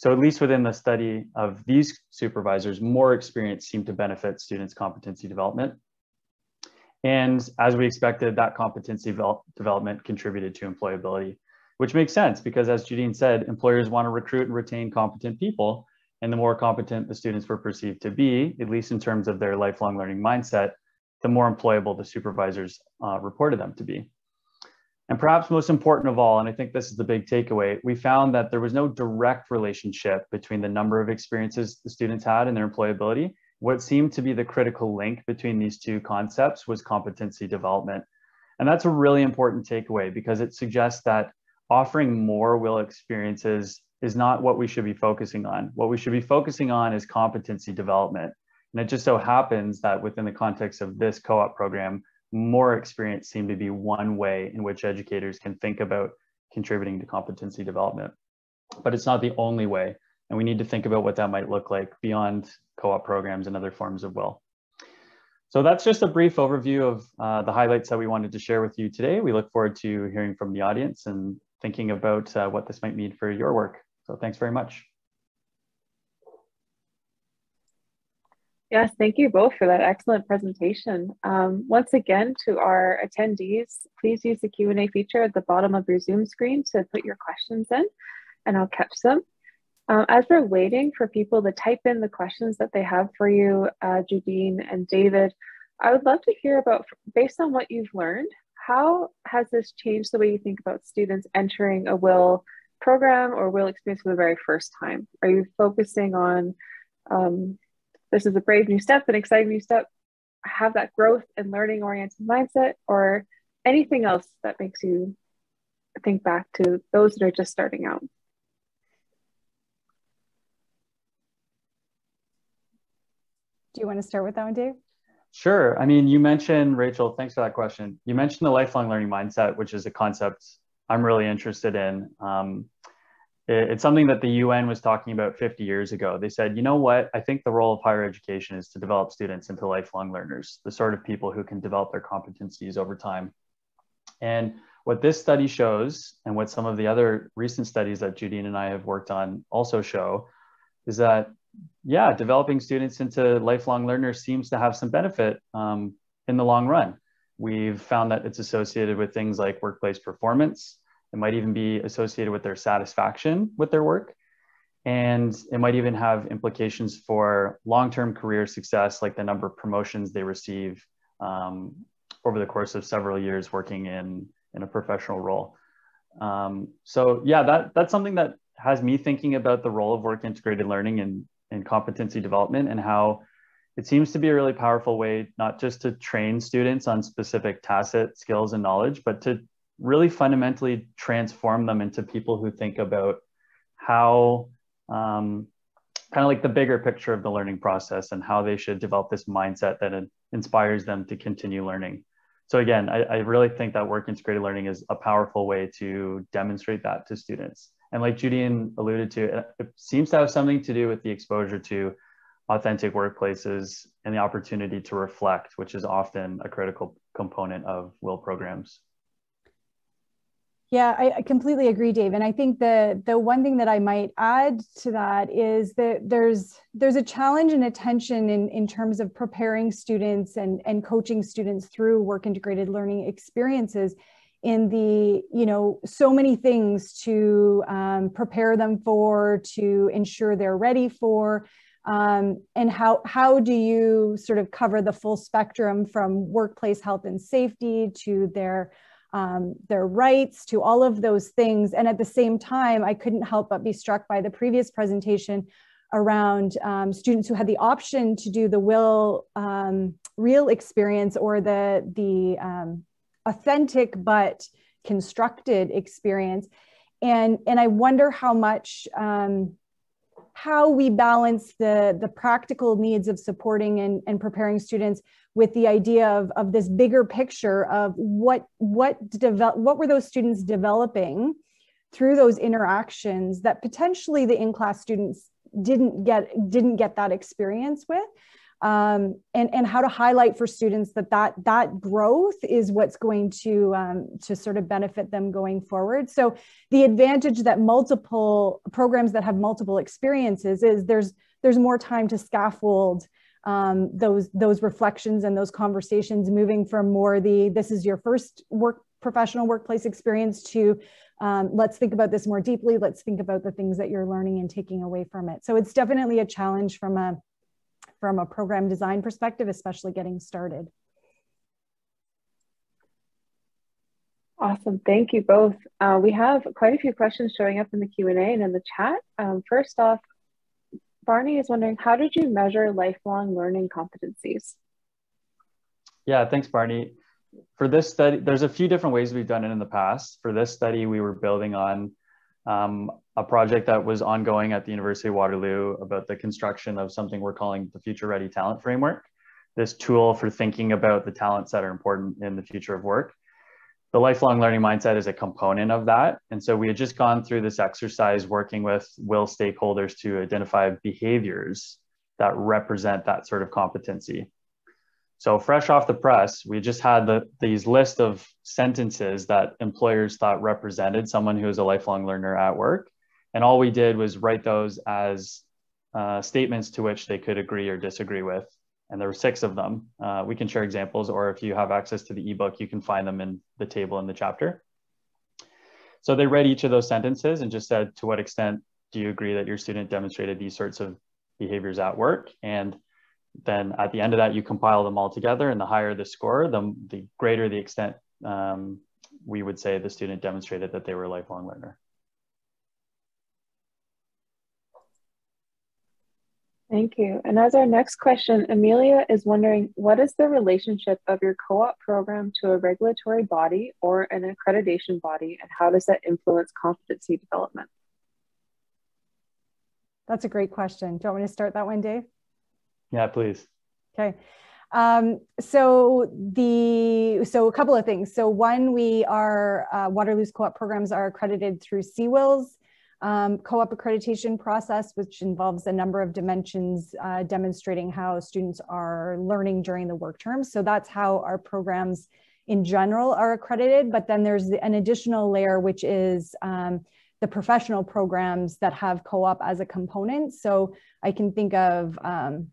so at least within the study of these supervisors, more experience seemed to benefit students' competency development. And as we expected, that competency development contributed to employability, which makes sense because as Judene said, employers want to recruit and retain competent people. And the more competent the students were perceived to be, at least in terms of their lifelong learning mindset, the more employable the supervisors uh, reported them to be. And perhaps most important of all, and I think this is the big takeaway, we found that there was no direct relationship between the number of experiences the students had and their employability. What seemed to be the critical link between these two concepts was competency development. And that's a really important takeaway because it suggests that offering more WIL experiences is not what we should be focusing on. What we should be focusing on is competency development. And it just so happens that within the context of this co-op program, more experience seem to be one way in which educators can think about contributing to competency development. But it's not the only way. And we need to think about what that might look like beyond co-op programs and other forms of WIL. So that's just a brief overview of uh, the highlights that we wanted to share with you today. We look forward to hearing from the audience and thinking about uh, what this might mean for your work. So thanks very much. Yes, thank you both for that excellent presentation. Um, once again, to our attendees, please use the Q&A feature at the bottom of your Zoom screen to put your questions in, and I'll catch them. Uh, as we're waiting for people to type in the questions that they have for you, uh, Judene and David, I would love to hear about, based on what you've learned, how has this changed the way you think about students entering a WIL program or WIL experience for the very first time? Are you focusing on um, this is a brave new step, an exciting new step, have that growth and learning oriented mindset, or anything else that makes you think back to those that are just starting out? Do you want to start with that one, Dave? Sure. I mean, you mentioned, Rachel, thanks for that question. You mentioned the lifelong learning mindset, which is a concept I'm really interested in. Um, it's something that the UN was talking about 50 years ago. They said, you know what? I think the role of higher education is to develop students into lifelong learners, the sort of people who can develop their competencies over time. And what this study shows, and what some of the other recent studies that Judene and I have worked on also show, is that, yeah, developing students into lifelong learners seems to have some benefit um, in the long run. We've found that it's associated with things like workplace performance. It might even be associated with their satisfaction with their work. And it might even have implications for long term career success, like the number of promotions they receive um, over the course of several years working in, in a professional role. Um, so, yeah, that, that's something that has me thinking about the role of work integrated learning and, and competency development and how it seems to be a really powerful way not just to train students on specific tacit skills and knowledge, but to really fundamentally transform them into people who think about how um, kind of like the bigger picture of the learning process and how they should develop this mindset that inspires them to continue learning. So again, I, I really think that work integrated learning is a powerful way to demonstrate that to students. And like Judene alluded to, it seems to have something to do with the exposure to authentic workplaces and the opportunity to reflect, which is often a critical component of WIL programs. Yeah, I, I, completely agree, Dave. And I think the the one thing that I might add to that is that there's there's a challenge and a tension in, in terms of preparing students and, and coaching students through work integrated learning experiences in the you know so many things to um, prepare them for to ensure they're ready for um, and how how do you sort of cover the full spectrum from workplace health and safety to their um, their rights to all of those things. And at the same time, I couldn't help but be struck by the previous presentation around um, students who had the option to do the WIL um, real experience or the, the um, authentic but constructed experience. And, and I wonder how much um, how we balance the, the practical needs of supporting and, and preparing students with the idea of, of this bigger picture of what what develop what were those students developing through those interactions that potentially the in-class students didn't get didn't get that experience with um, and and how to highlight for students that that that growth is what's going to um, to sort of benefit them going forward. So the advantage that multiple programs that have multiple experiences is there's there's more time to scaffold um, those those reflections and those conversations, moving from more the this is your first work professional workplace experience to um, let's think about this more deeply. Let's think about the things that you're learning and taking away from it. So it's definitely a challenge from a from a program design perspective, especially getting started. Awesome, thank you both. Uh, we have quite a few questions showing up in the Q&A and in the chat. Um, first off, Barney is wondering, how did you measure lifelong learning competencies? Yeah, thanks, Barney. For this study, there's a few different ways we've done it in the past. For this study, we were building on um, a project that was ongoing at the University of Waterloo about the construction of something we're calling the Future Ready Talent Framework, this tool for thinking about the talents that are important in the future of work. The lifelong learning mindset is a component of that. And so we had just gone through this exercise working with WIL stakeholders to identify behaviors that represent that sort of competency. So fresh off the press, we just had the, these list of sentences that employers thought represented someone who is a lifelong learner at work. And all we did was write those as uh, statements to which they could agree or disagree with. And there were six of them. Uh, we can share examples, or if you have access to the ebook, you can find them in the table in the chapter. So they read each of those sentences and just said, to what extent do you agree that your student demonstrated these sorts of behaviors at work? And then at the end of that, you compile them all together, and the higher the score, the, the greater the extent um, we would say the student demonstrated that they were a lifelong learner. Thank you. And as our next question, Amelia is wondering, what is the relationship of your co-op program to a regulatory body or an accreditation body, and how does that influence competency development? That's a great question. Do you want me to start that one, Dave? Yeah, please. Okay. Um, so the so a couple of things. So one, we are uh, Waterloo's co-op programs are accredited through CEWIL's um, co-op accreditation process, which involves a number of dimensions uh, demonstrating how students are learning during the work term. So that's how our programs in general are accredited. But then there's an additional layer, which is um, the professional programs that have co-op as a component. So I can think of um,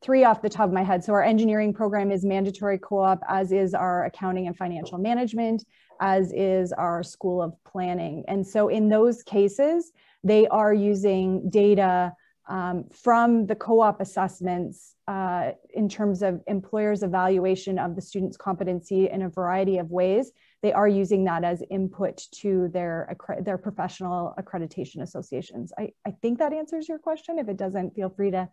three off the top of my head. So our engineering program is mandatory co-op, as is our accounting and financial management, as is our school of planning. And so in those cases, they are using data um, from the co-op assessments uh, in terms of employers evaluation of the student's competency in a variety of ways. They are using that as input to their, their professional accreditation associations. I, I think that answers your question. If it doesn't, feel free to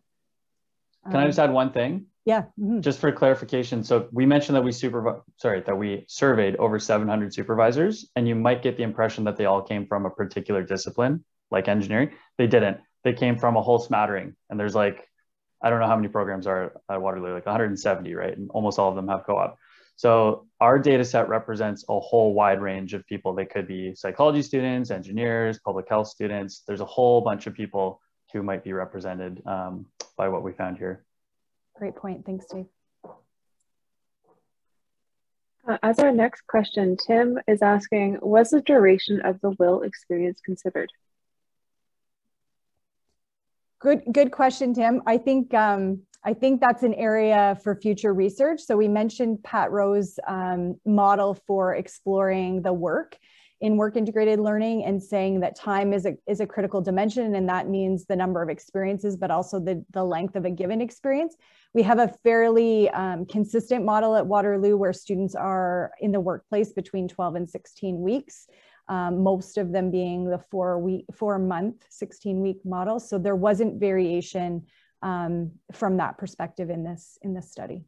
can I just add one thing? Yeah. Mm-hmm. Just for clarification. So we mentioned that we supervise, sorry, that we surveyed over 700 supervisors, and you might get the impression that they all came from a particular discipline, like engineering. They didn't. They came from a whole smattering. And there's like, I don't know how many programs are at Waterloo, like 170, right? And almost all of them have co-op. So our data set represents a whole wide range of people. They could be psychology students, engineers, public health students. There's a whole bunch of people who might be represented um, by what we found here. Great point. Thanks, Dave. Uh, as our next question, Tim is asking, was the duration of the WIL experience considered? Good, good question, Tim. I think um, I think that's an area for future research. So we mentioned Pat Rowe's um, model for exploring the work in work integrated learning and saying that time is a, is a critical dimension and that means the number of experiences but also the, the length of a given experience. We have a fairly um, consistent model at waterloo where students are in the workplace between 12 and 16 weeks um, most of them being the four week four month 16 week model. So there wasn't variation um, from that perspective in this in this study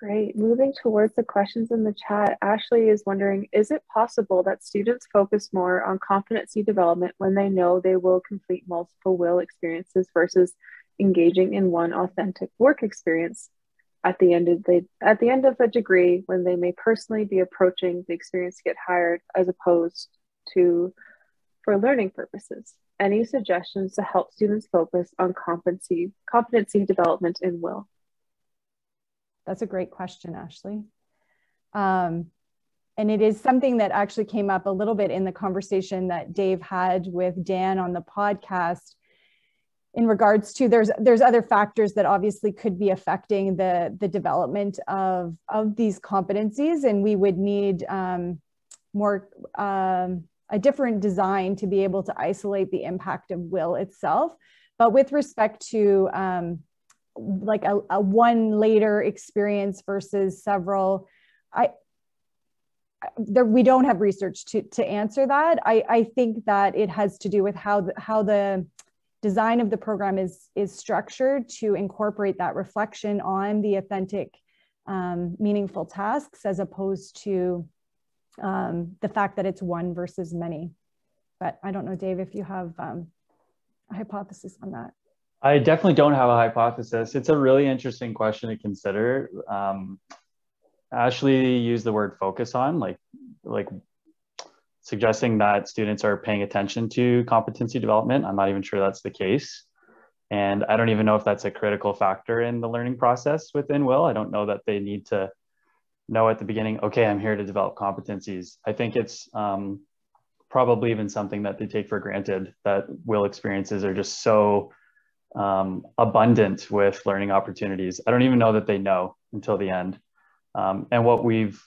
Great. Moving towards the questions in the chat, Ashley is wondering, is it possible that students focus more on competency development when they know they will complete multiple WIL experiences versus engaging in one authentic work experience at the end of the at the end of a degree when they may personally be approaching the experience to get hired as opposed to for learning purposes? Any suggestions to help students focus on competency competency development in WIL? That's a great question, Ashley. Um, and it is something that actually came up a little bit in the conversation that Dave had with Dan on the podcast in regards to there's there's other factors that obviously could be affecting the the development of of these competencies and we would need um, more um, a different design to be able to isolate the impact of WIL itself but with respect to um, like a, a one later experience versus several i there, we don't have research to, to answer that. I, I think that it has to do with how the, how the design of the program is, is structured to incorporate that reflection on the authentic, um, meaningful tasks as opposed to um, the fact that it's one versus many. But I don't know, Dave, if you have um, a hypothesis on that. I definitely don't have a hypothesis. It's a really interesting question to consider. Um, Ashley used the word focus on, like, like suggesting that students are paying attention to competency development. I'm not even sure that's the case. And I don't even know if that's a critical factor in the learning process within WIL. I don't know that they need to know at the beginning, okay, I'm here to develop competencies. I think it's um, probably even something that they take for granted that WIL experiences are just so um, abundant with learning opportunities. I don't even know that they know until the end. Um, and what we've,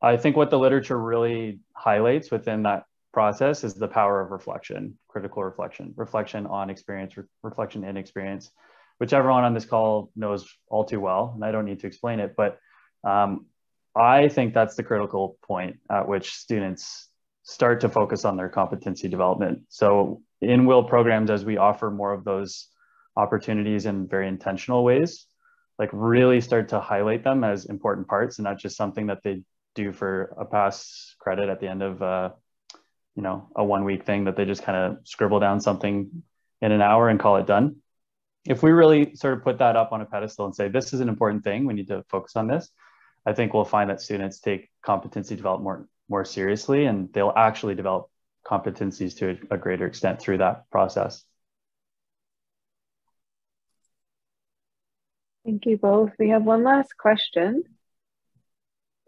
I think what the literature really highlights within that process is the power of reflection, critical reflection, reflection on experience, re reflection in experience, which everyone on this call knows all too well. And I don't need to explain it, but um, I think that's the critical point at which students start to focus on their competency development. So in WIL programs, as we offer more of those opportunities in very intentional ways, like really start to highlight them as important parts and not just something that they do for a pass credit at the end of uh, you know a one week thing that they just kind of scribble down something in an hour and call it done. If we really sort of put that up on a pedestal and say this is an important thing we need to focus on this i think we'll find that students take competency development more, more seriously and they'll actually develop competencies to a greater extent through that process Thank you both. We have one last question.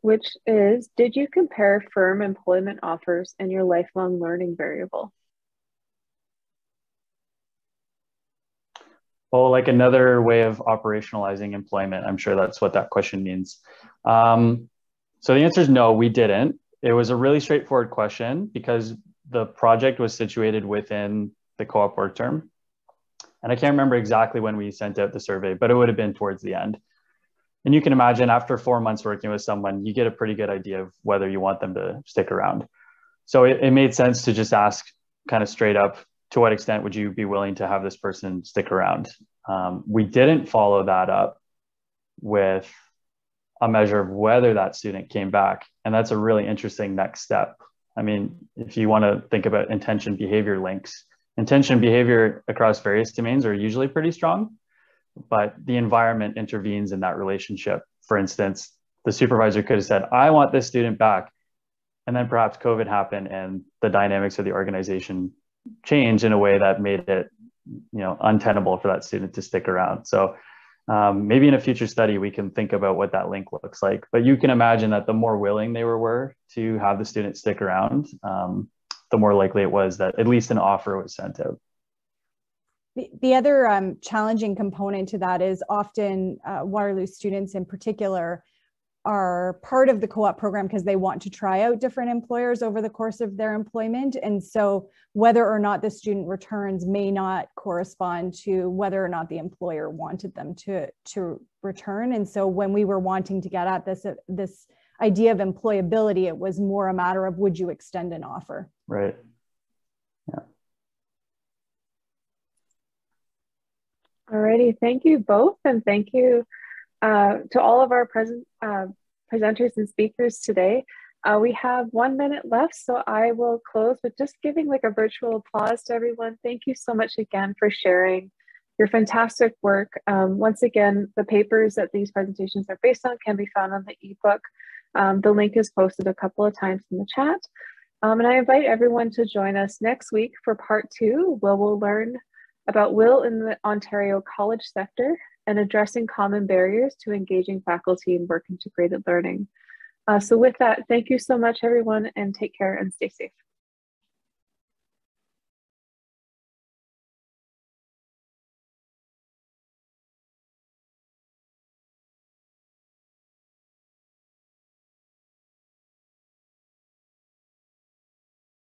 which is, did you compare firm employment offers and your lifelong learning variable? Well, like another way of operationalizing employment, I'm sure that's what that question means. Um, so the answer is no, we didn't. It was a really straightforward question because the project was situated within the co-op work term. And I can't remember exactly when we sent out the survey, but it would have been towards the end. And you can imagine after four months working with someone, you get a pretty good idea of whether you want them to stick around. So it, it made sense to just ask kind of straight up to what extent would you be willing to have this person stick around? Um, we didn't follow that up with a measure of whether that student came back. And that's a really interesting next step. I mean, if you want to think about intention behavior links, intention and behavior across various domains are usually pretty strong, but the environment intervenes in that relationship. For instance, the supervisor could have said, I want this student back. And then perhaps COVID happened and the dynamics of the organization change in a way that made it you know untenable for that student to stick around so um, maybe in a future study we can think about what that link looks like but you can imagine that the more willing they were, were to have the student stick around um, the more likely it was that at least an offer was sent out the, the other um, challenging component to that is often uh, waterloo students in particular are part of the co-op program because they want to try out different employers over the course of their employment. And so whether or not the student returns may not correspond to whether or not the employer wanted them to, to return. And so when we were wanting to get at this, uh, this idea of employability, it was more a matter of would you extend an offer? Right. Yeah. Alrighty, thank you both, and thank you uh, to all of our present uh, presenters and speakers today. Uh, we have one minute left, so I will close with just giving like a virtual applause to everyone. Thank you so much again for sharing your fantastic work. Um, once again, the papers that these presentations are based on can be found on the ebook. Um, the link is posted a couple of times in the chat. Um, and I invite everyone to join us next week for part two, where we'll learn about WIL in the Ontario college sector and addressing common barriers to engaging faculty in work integrated learning. Uh, so with that, thank you so much, everyone, and take care and stay safe.